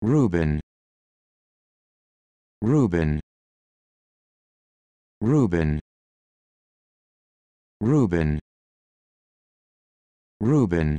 Reuben Reuben Reuben Reuben Reuben